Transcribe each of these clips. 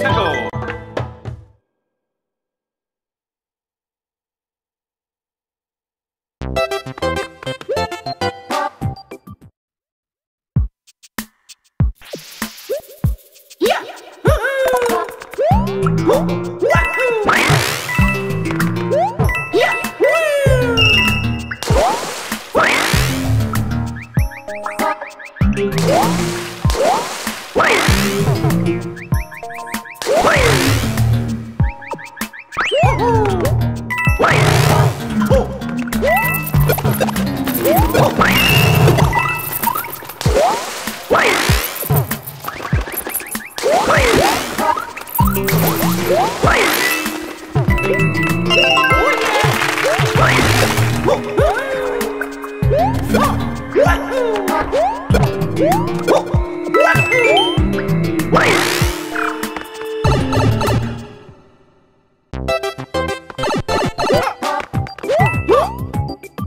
Let's go!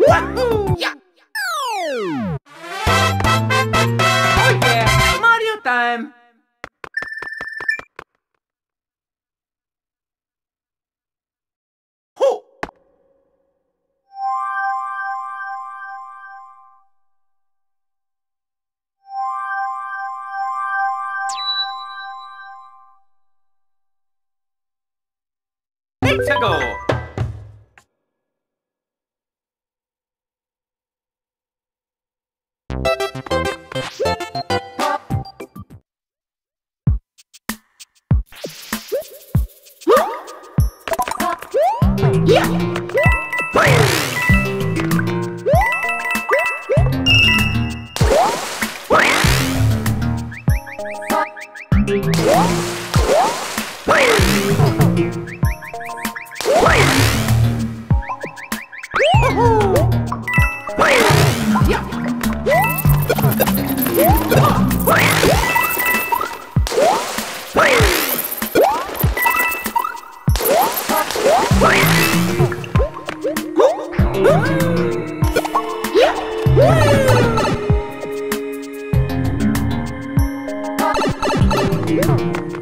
Wahoo! Time! Let's go! Tchau.